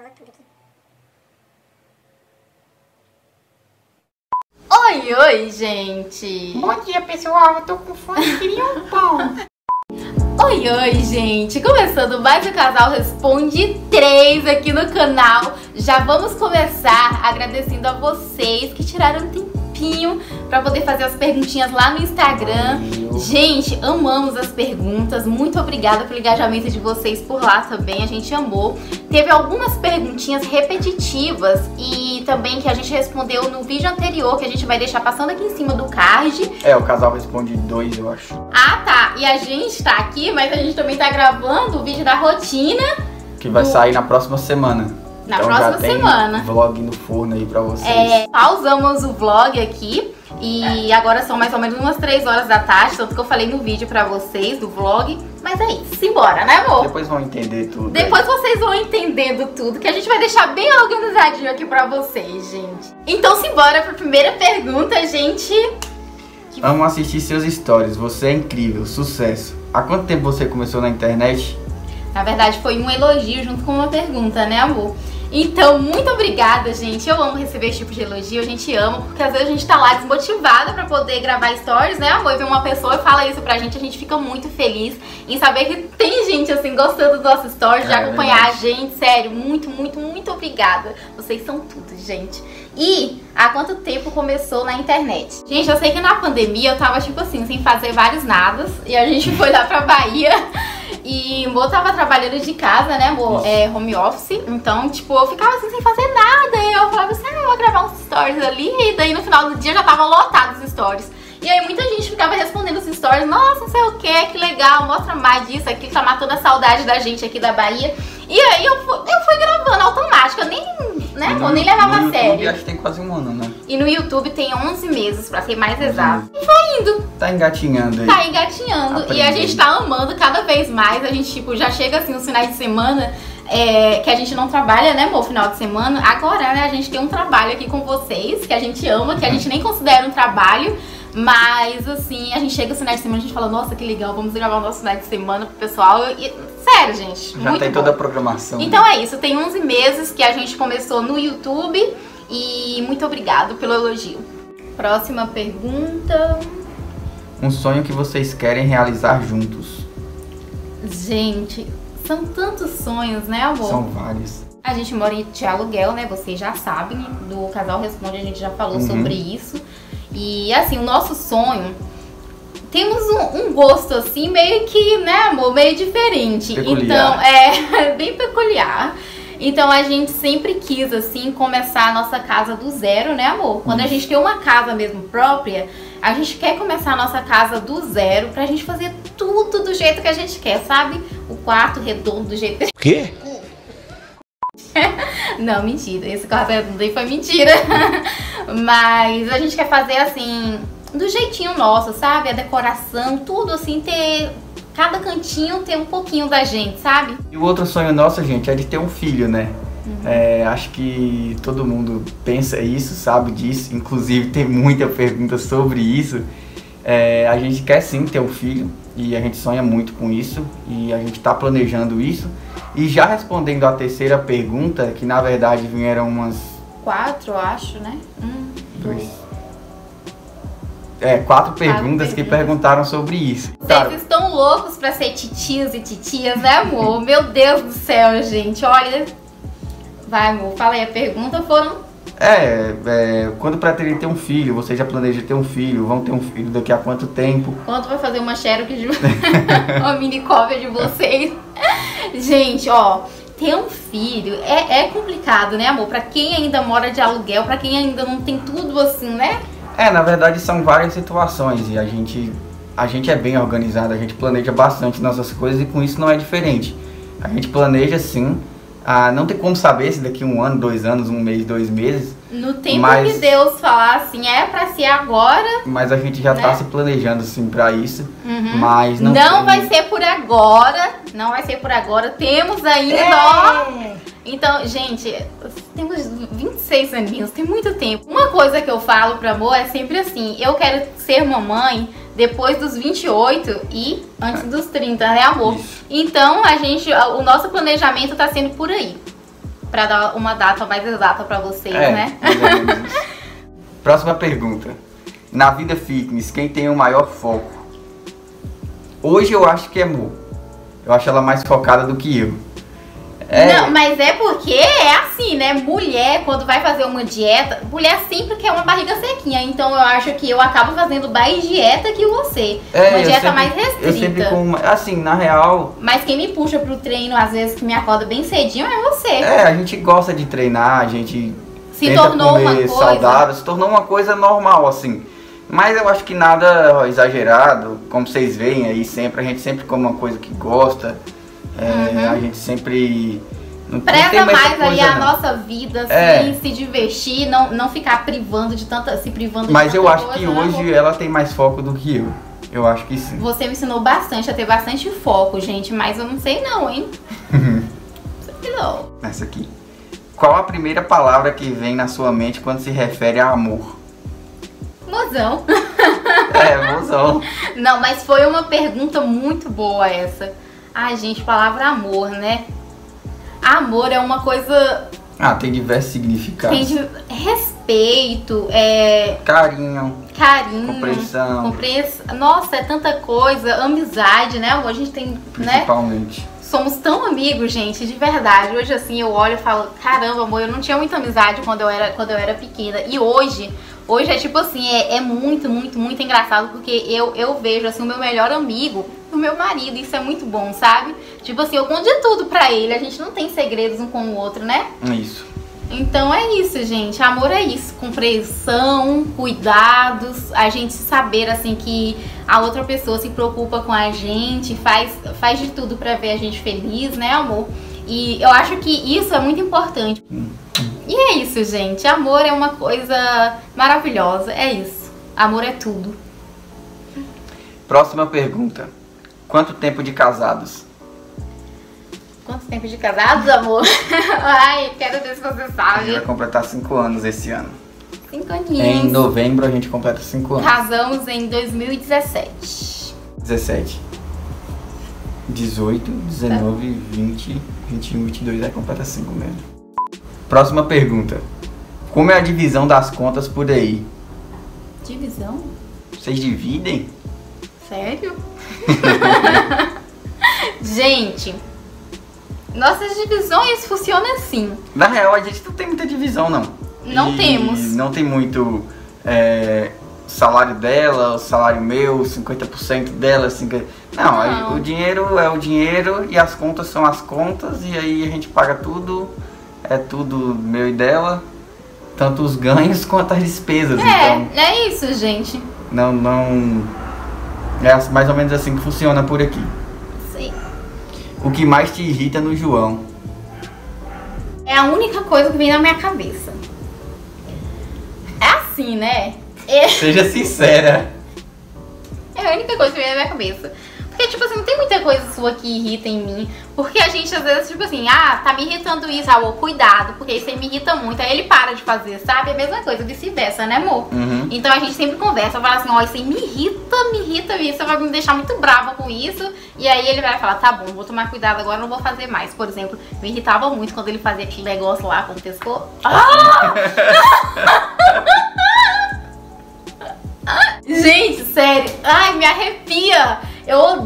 Tudo aqui. Oi, oi, gente! Bom dia, pessoal. Eu tô com fome e queria um pão. Oi, oi, gente! Começando mais o Casal Responde 3 aqui no canal. Já vamos começar agradecendo a vocês que tiraram um tempinho pra poder fazer as perguntinhas lá no Instagram. Gente, amamos as perguntas. Muito obrigada pelo engajamento de vocês por lá também. A gente amou. Teve algumas perguntinhas repetitivas e também que a gente respondeu no vídeo anterior, que a gente vai deixar passando aqui em cima do card. É, o casal responde dois, eu acho. Ah, tá. E a gente tá aqui, mas a gente também tá gravando o vídeo da rotina Que vai Do- sair na próxima semana. Na Então próxima semana. vlog no forno aí pra vocês. É, pausamos o vlog aqui e agora são mais ou menos umas 3 horas da tarde, tanto que eu falei no vídeo pra vocês do vlog. Mas é isso, simbora, né, amor? Depois vão entender tudo. Depois vocês vão entendendo tudo, que a gente vai deixar bem organizadinho aqui pra vocês, gente. Então simbora pra primeira pergunta, gente. aí. Amo assistir seus stories. Você é incrível, sucesso. Há quanto tempo você começou na internet? Na verdade, foi um elogio junto com uma pergunta, né, amor? Então, muito obrigada, gente. Eu amo receber esse tipo de elogio, a gente ama, porque às vezes a gente tá lá desmotivada pra poder gravar stories, né, amor? E ver uma pessoa e fala isso pra gente, a gente fica muito feliz em saber que tem gente, assim, gostando dos nossos stories, de É, acompanhar a verdade. gente. Sério, muito, muito, muito obrigada. Vocês são tudo, gente. E há quanto tempo começou na internet? Gente, eu sei que na pandemia eu tava, tipo assim, sem fazer vários nadas. E a gente foi lá pra Bahia. E o Mo tava trabalhando de casa, né, Mo? Isso. É home office. Então, tipo, eu ficava assim sem fazer nada. E eu falava assim, ah, eu vou gravar uns stories ali. E daí no final do dia já tava lotado os stories. E aí muita gente ficava respondendo os stories, nossa, não sei o que, que legal, mostra mais disso aqui, tá matando a saudade da gente aqui da Bahia. E aí eu fui, eu fui gravando automático, eu nem, né, eu nem levava a sério. Acho que tem quase um ano, né? E no YouTube tem 11 meses, pra ser mais exato. E foi indo, Tá engatinhando aí. tá engatinhando. E a gente tá amando cada vez mais. A gente, tipo, já chega assim os finais de semana. é, que a gente não trabalha, né, amor, final de semana. Agora, né, a gente tem um trabalho aqui com vocês, que a gente ama, que a gente nem considera um trabalho. Mas, assim, a gente chega os finais de semana e a gente fala, nossa, que legal, vamos gravar o nosso final de semana pro pessoal. E, sério, gente, Já muito tem bom. toda a programação. Então é isso, tem 11 meses que a gente começou no YouTube e muito obrigado pelo elogio. Próxima pergunta. Um sonho que vocês querem realizar juntos. Gente, são tantos sonhos, né, amor? São vários. A gente mora em- de aluguel, né? Vocês já sabem. Do Casal Responde, a gente já falou Uhum. sobre isso. E assim, o nosso sonho. Temos um, um gosto assim, meio que, né, amor, meio diferente. Peculiar. Então, é bem peculiar. Então a gente sempre quis, assim, começar a nossa casa do zero, né, amor? Quando a gente tem uma casa mesmo própria, a gente quer começar a nossa casa do zero pra gente fazer tudo do jeito que a gente quer, sabe? O quarto redondo do jeito que Quê? não, mentira. Esse quarto redondo aí foi mentira. Mas a gente quer fazer assim, do jeitinho nosso, sabe? A decoração, tudo assim, ter. Cada cantinho ter um pouquinho da gente, sabe? E o outro sonho nosso, gente, é de ter um filho, né? É, acho que todo mundo pensa isso, sabe disso. Inclusive tem muita pergunta sobre isso. É, a gente quer sim ter um filho e a gente sonha muito com isso e a gente está planejando isso. E já respondendo a terceira pergunta, que na verdade vieram umas Quatro, acho, né? Um, dois, é, quatro perguntas que perguntaram sobre isso. Vocês estão loucos pra ser titios e titias, né, amor? Meu Deus do céu, gente. Olha. Vai, amor, fala aí. A pergunta foram é, é, quando pretendem ter um filho, você já planeja ter um filho, vão ter um filho daqui a quanto tempo? Quanto vai fazer uma xerox de uma mini cópia de vocês? Gente, ó, ter um filho é, é complicado, né, amor? Pra quem ainda mora de aluguel, pra quem ainda não tem tudo assim, né? É, na verdade são várias situações e a gente, a gente é bem organizado, a gente planeja bastante nossas coisas e com isso não é diferente. A gente planeja sim, ah, não tem como saber se daqui um ano, dois anos, um mês, dois meses, No tempo Mas- que Deus falar assim, é pra ser agora, mas a gente já Né? tá se planejando sim pra isso, Uhum. mas não não, tem- vai ser por agora. Não vai ser por agora. Temos ainda, ó. Então, gente, temos 26 aninhos, tem muito tempo. Uma coisa que eu falo pro amor é sempre assim: eu quero ser mamãe depois dos 28 e antes dos 30, né, amor? Isso. Então, a gente, o nosso planejamento tá sendo por aí. pra dar uma data mais exata pra vocês, É, né? Próxima pergunta. Na vida fitness, quem tem o maior foco? Hoje eu acho que é Mo. Eu acho ela mais focada do que eu. É, Não, mas é porque é assim, né? Mulher, quando vai fazer uma dieta, mulher sempre quer uma barriga sequinha. Então eu acho que eu acabo fazendo mais dieta que você. é, uma dieta sempre- mais restrita. Eu sempre com uma- Assim, na real, Mas quem me puxa pro treino, às vezes, que me acorda bem cedinho, é você. é, a gente gosta de treinar, a gente Se tenta tornou comer uma coisa. saudável, se tornou uma coisa normal, assim. Mas eu acho que nada exagerado, como vocês veem aí sempre, a gente sempre come uma coisa que gosta, é, a gente sempre. Não, não Uhum. Preza essa mais ali a não. nossa vida, assim, É. se divertir, não, não ficar privando de tanta. se privando Mas de eu tanta acho que coisa, né, hoje ela tem mais foco do que eu. Eu acho que sim. Você me ensinou bastante a ter bastante foco, gente, mas eu não sei não, hein? Sei que não. Essa aqui. Qual a primeira palavra que vem na sua mente quando se refere a amor? Mozão. É, mozão. Não, mas foi uma pergunta muito boa essa. Ai, gente, palavra amor, né? Amor é uma coisa. Ah, tem diversos significados. Tem de respeito, é, Carinho, carinho, compreensão, compreensão. Nossa, é tanta coisa. Amizade, né? amor? A gente tem, né? principalmente. Somos tão amigos, gente, de verdade. Hoje, assim, eu olho e falo, caramba, amor, eu não tinha muita amizade quando eu era, quando eu era pequena. E hoje, hoje é tipo assim, é, é muito, muito, muito engraçado, porque eu, eu vejo, assim, o meu melhor amigo, o meu marido. Isso é muito bom, sabe? Tipo assim, eu conto de tudo pra ele. A gente não tem segredos um com o outro, né? Isso. Então é isso, gente. Amor é isso. Compreensão, cuidados, a gente saber assim que a outra pessoa se preocupa com a gente, faz, faz de tudo pra ver a gente feliz, né, amor? E eu acho que isso é muito importante. E é isso, gente. Amor é uma coisa maravilhosa. É isso. Amor é tudo. Próxima pergunta. Quanto tempo de casados? Quanto tempo de casados, amor? Ai, quero ver se você A gente sabe. vai completar 5 anos esse ano. Cinco Em aninhos. novembro a gente completa 5 anos. Casamos em 2017. 17. 18, 19, 20, 21, 22, aí completa 5 mesmo. Próxima pergunta. Como é a divisão das contas por aí? Divisão? Vocês dividem? Sério? Gente, nossas divisões funcionam assim. Na real, a gente não tem muita divisão, não. Não E temos. Não tem muito é, salário dela, o salário meu, 50% dela, 50%. Não, Não. o dinheiro é o dinheiro e as contas são as contas e aí a gente paga tudo, é tudo meu e dela, tanto os ganhos quanto as despesas. Então, É, é isso, gente. não, não. É mais ou menos assim que funciona por aqui. Sim. O que mais te irrita no João? É a única coisa que vem na minha cabeça. É assim, né? É, Seja sincera. é a única coisa que vem na minha cabeça. Coisa sua que irrita em mim. Porque a gente, às vezes, tipo assim, ah, tá me irritando isso, amor, cuidado, porque isso aí me irrita muito. Aí ele para de fazer, sabe? É a mesma coisa, vice-versa, né, amor? Uhum. Então a gente sempre conversa, fala assim, ó, isso aí me irrita, me irrita, isso vai me deixar muito brava com isso. E aí ele vai falar, tá bom, vou tomar cuidado agora, não vou fazer mais. Por exemplo, me irritava muito quando ele fazia aquele negócio lá com o pescoço. Ah!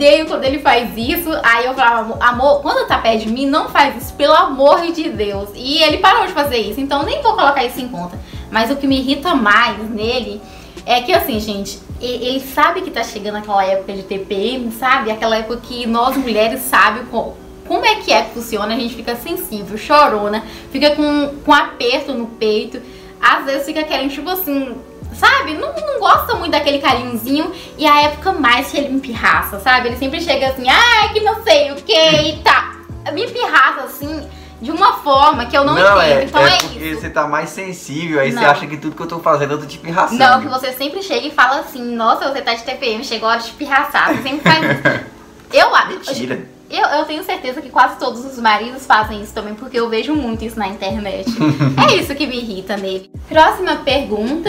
odeio quando ele faz isso. Aí eu falava, amor, quando tá perto de mim, não faz isso, pelo amor de Deus. E ele parou de fazer isso, então nem vou colocar isso em conta. Mas o que me irrita mais nele é que assim, gente, ele sabe que tá chegando aquela época de TPM, sabe? Aquela época que nós mulheres sabemos co- como é que é que funciona, a gente fica sensível, chorona, fica com, com aperto no peito, às vezes fica querendo, tipo assim, sabe? Não, não gosta muito daquele carinhozinho e a época mais que ele me pirraça, sabe? Ele sempre chega assim, ah, que não sei o que e tá. Me pirraça assim, de uma forma que eu não, entendo. é, então é é, porque isso. você tá mais sensível, aí você Não. acha que tudo que eu tô fazendo eu tô te pirraçando. Não, que você sempre chega e fala assim, nossa, você tá de TPM, chegou a hora de pirraçar. Você sempre faz isso. Eu acho. Mentira. Eu, eu tenho certeza que quase todos os maridos fazem isso também, porque eu vejo muito isso na internet. é isso que me irrita nele. Próxima pergunta.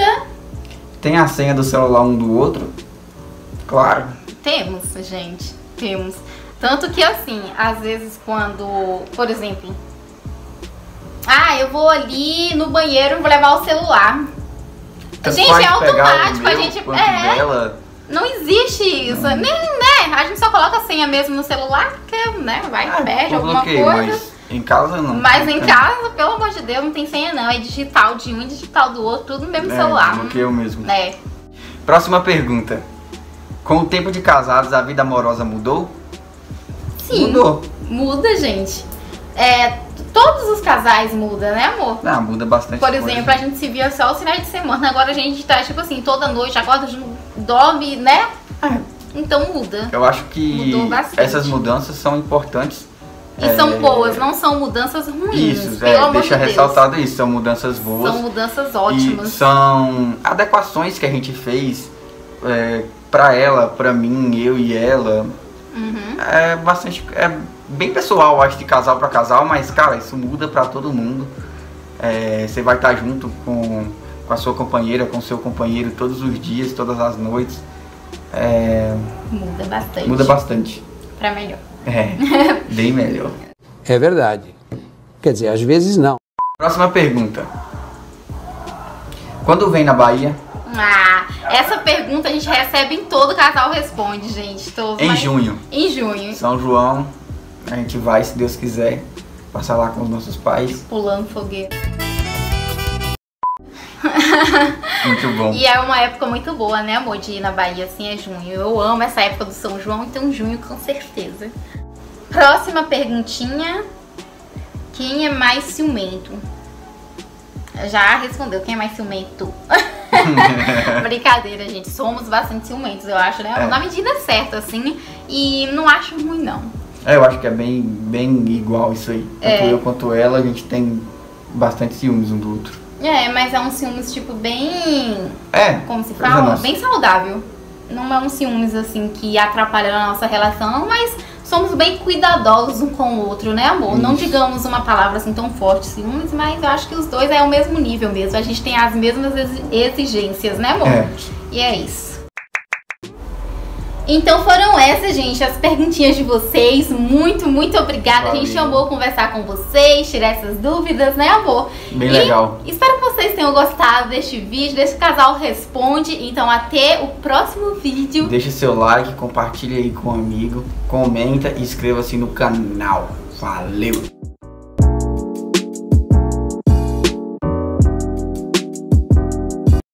Tem a senha do celular um do outro? Claro. Temos, gente. Temos. Tanto que assim, às vezes quando, por exemplo, Ah, eu vou ali no banheiro e vou levar o celular. Tanto gente, é automático, a gente- é. dela. Não existe isso. Nem, né? A gente só coloca a senha mesmo no celular, porque, né, vai, Ah, perde alguma coisa. Mas em casa não. Mas em casa, pelo amor de Deus, não tem senha não. É digital de um e digital do outro, tudo no mesmo É, celular. bloqueio mesmo. É. Próxima pergunta. Com o tempo de casados, a vida amorosa mudou? Sim. Mudou. Muda, gente. É, todos os casais mudam, né, amor? Ah, muda bastante. Por coisa. exemplo, a gente se via só os finais de semana, agora a gente tá, tipo assim, toda noite, acorda, dorme, né? É. Então muda. Eu acho que essas mudanças são importantes. E É, são boas, não são mudanças ruins. Isso, é, deixa de ressaltado isso. São mudanças boas. São mudanças ótimas. são adequações que a gente fez é, pra ela, pra mim, eu e ela. Uhum. É bastante. É bem pessoal, acho, de casal pra casal, mas, cara, isso muda pra todo mundo. É, você vai estar junto com, com a sua companheira, com o seu companheiro todos os dias, todas as noites. É, Muda bastante. muda bastante. Pra melhor. É, bem melhor. É verdade. Quer dizer, às vezes não. Próxima pergunta. Quando vem na Bahia? Ah, essa pergunta a gente recebe em todo casal responde, gente. Todos, Em mas- junho. Em junho. São João, a gente vai, se Deus quiser, passar lá com os nossos pais. Pulando fogueira. Muito bom. E é uma época muito boa, né, amor? De ir na Bahia, assim, é junho. Eu amo essa época do São João, então junho com certeza. Próxima perguntinha. Quem é mais ciumento? Já respondeu, quem é mais ciumento? Brincadeira, gente. Somos bastante ciumentos, eu acho, né? É. Na medida certa, assim. E não acho ruim, não. É, eu acho que é bem, bem igual isso aí. Tanto É. eu quanto ela, a gente tem bastante ciúmes um do outro. É, mas é um ciúmes, tipo, bem. É, Como se fala? nossa. Bem saudável. Não é um ciúmes, assim, que atrapalha a nossa relação, mas somos bem cuidadosos um com o outro, né, amor? Não Isso. digamos uma palavra assim tão forte, ciúmes, mas eu acho que os dois é o mesmo nível mesmo. A gente tem as mesmas exi- exigências, né, amor? É. E é isso. Então foram essas, gente, as perguntinhas de vocês. Muito, muito obrigada. A gente Valeu. amou conversar com vocês, tirar essas dúvidas, né, amor? Bem E legal. Espero que vocês tenham gostado deste vídeo, desse casal responde. Então até o próximo vídeo. Deixa seu like, compartilha aí com um amigo, comenta e inscreva-se no canal. Valeu!